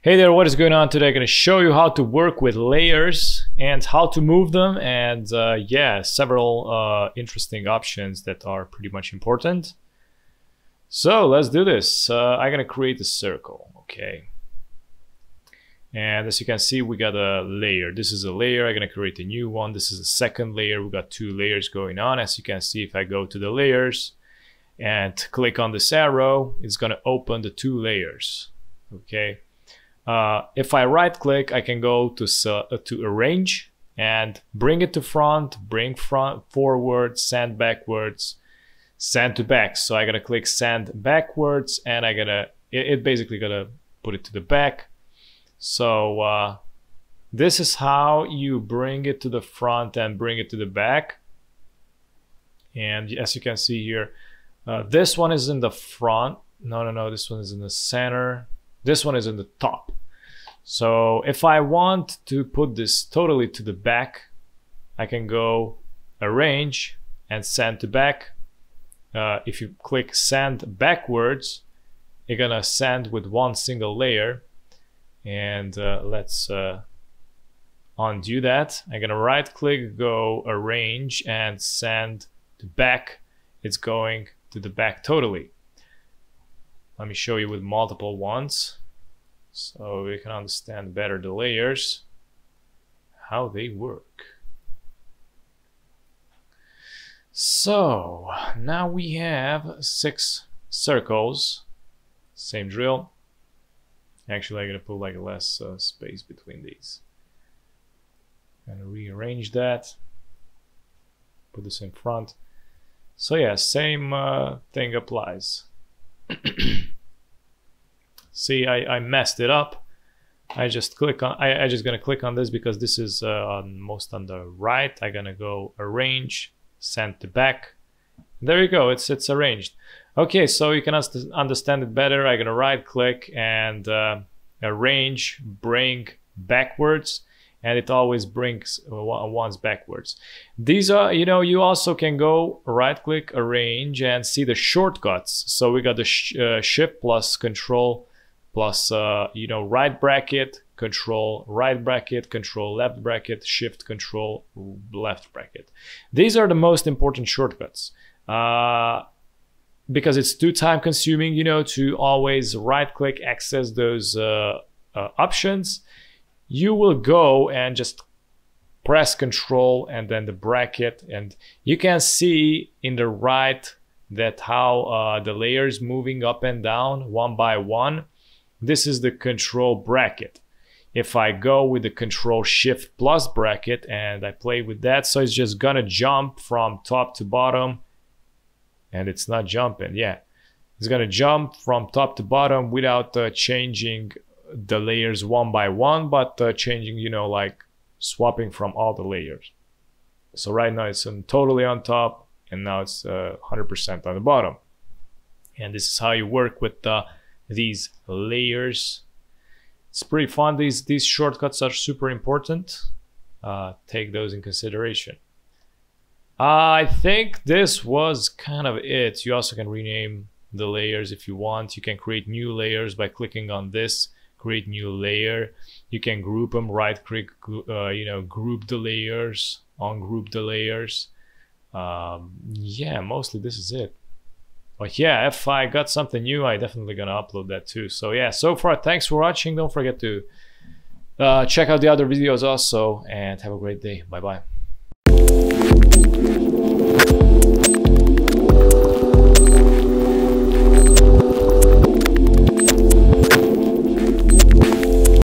Hey there, what is going on today? I'm going to show you how to work with layers and how to move them and uh, yeah, several uh, interesting options that are pretty much important. So let's do this. Uh, I'm going to create a circle, okay. And as you can see, we got a layer. This is a layer. I'm going to create a new one. This is a second layer. We got two layers going on. As you can see, if I go to the layers and click on this arrow, it's going to open the two layers, okay. Uh, if I right click, I can go to, uh, to arrange and bring it to front, bring front forward, send backwards, send to back. So I gotta click send backwards and I gotta, it, it basically gotta put it to the back. So uh, this is how you bring it to the front and bring it to the back. And as you can see here, uh, this one is in the front. No, no, no, this one is in the center. This one is in the top. So if I want to put this totally to the back, I can go arrange and send to back. Uh, if you click send backwards, you're gonna send with one single layer. And uh, let's uh, undo that. I'm gonna right click, go arrange and send to back. It's going to the back totally. Let me show you with multiple ones so we can understand better the layers, how they work. So now we have six circles, same drill. Actually, I'm gonna put like less uh, space between these. Gonna rearrange that, put this in front. So yeah, same uh, thing applies. See, I, I messed it up. I just click on, I, I just gonna click on this because this is uh, on most on the right. I'm gonna go arrange, send to back. There you go, it's, it's arranged. Okay, so you can understand it better. I'm gonna right click and uh, arrange, bring backwards and it always brings once backwards. These are, you know, you also can go right click, arrange and see the shortcuts. So we got the sh uh, shift plus control plus uh, you know right bracket control right bracket control left bracket shift control left bracket these are the most important shortcuts uh, because it's too time consuming you know to always right click access those uh, uh, options you will go and just press control and then the bracket and you can see in the right that how uh, the layers moving up and down one by one this is the control bracket. If I go with the control shift plus bracket and I play with that, so it's just gonna jump from top to bottom and it's not jumping. Yeah, it's gonna jump from top to bottom without uh, changing the layers one by one, but uh, changing, you know, like swapping from all the layers. So right now it's on, totally on top and now it's 100% uh, on the bottom. And this is how you work with the these layers. It's pretty fun. These, these shortcuts are super important. Uh, take those in consideration. I think this was kind of it. You also can rename the layers if you want. You can create new layers by clicking on this, create new layer. You can group them, right click, uh, you know, group the layers, ungroup the layers. Um, yeah, mostly this is it. But yeah, if I got something new, I definitely gonna upload that too. So yeah, so far, thanks for watching. Don't forget to uh, check out the other videos also and have a great day. Bye bye.